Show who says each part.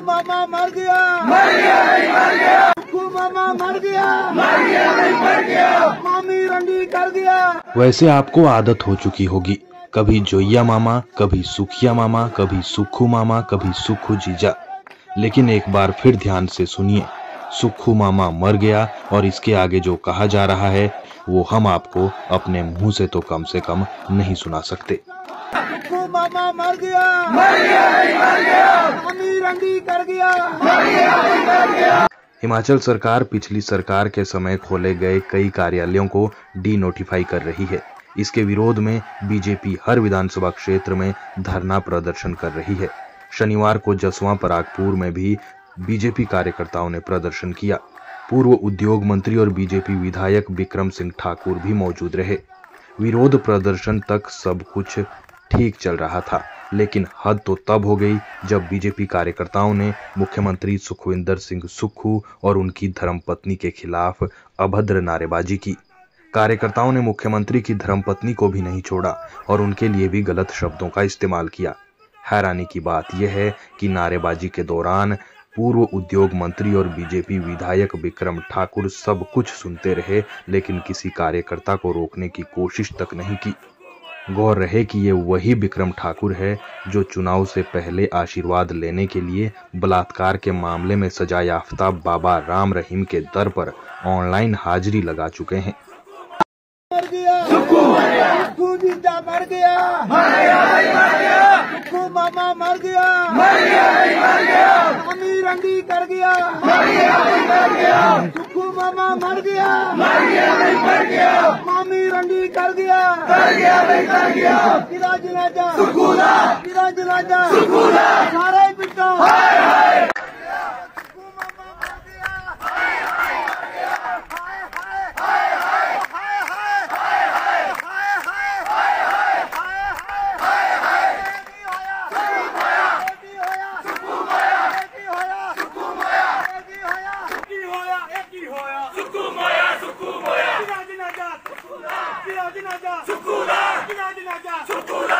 Speaker 1: मामा मर गया। मर गया नहीं मर गया। सुखू मामा मर गया। मर गया नहीं मर गया। मामी रंडी कर गया।
Speaker 2: वैसे आपको आदत हो चुकी होगी। कभी जोइया मामा कभी सुखिया मामा कभी सुखू मामा कभी सुखू जीजा। लेकिन एक बार फिर ध्यान से सुनिए। सुखू मामा मर गया और इसके आगे जो कहा जा रहा है वो हम आपको अपने मुँह से तो कम से कम नहीं सुना सकते।
Speaker 1: सुखू मामा मर गया। मर गया नहीं मर गया।
Speaker 2: हिमाचल सरकार पिछली सरकार के समय खोले गए कई कार्यालयों को डी नोटिफाई कर रही है। इसके विरोध में बीजेपी हर विधानसभा क्षेत्र में धरना प्रदर्शन कर रही है। शनिवार को जसवा परागपुर में भी बीजेपी कार्यकर्ताओं ने प्रदर्शन किया। पूर्व उद्योग मंत्री और बीजेपी विधायक विक्रम सिंह ठाकुर भी मौजूद रहे। विरोध प्रदर्शन तक सब कुछ ठीक चल रहा था। लेकिन हद तो तब हो गई जब बीजेपी कार्यकर्ताओं ने मुख्यमंत्री सुखविंदर सिंह सुक्खू और उनकी धर्मपत्नी के खिलाफ अभद्र नारेबाजी की। कार्यकर्ताओं ने मुख्यमंत्री की धर्मपत्नी को भी नहीं छोड़ा और उनके लिए भी गलत शब्दों का इस्तेमाल किया। हैरानी की बात यह है कि नारेबाजी के दौरान पूर्व उद्योग मंत्री और बीजेपी विधायक विक्रम ठाकुर सब कुछ सुनते रहे, लेकिन किसी कार्यकर्ता को रोकने की कोशिश तक नहीं की। गौर रहे कि ये वही विक्रम ठाकुर है जो चुनाव से पहले आशीर्वाद लेने के लिए बलात्कार के मामले में सजा याफ्ता बाबा राम रहीम के दर पर ऑनलाइन हाजिरी लगा चुके हैं।
Speaker 1: मर गया सुखू सुखू मर गया मर गया। मर गया सुखू मामा मर गया मर गया मर गया कर गया मामा मर गया। मर गया नहीं मर गया मामी रंगी कर दिया कर गया नहीं कर गया। किराज राजा। सुखू किराज राजा। जनाजा सारे
Speaker 3: Çıkula! Çıkula!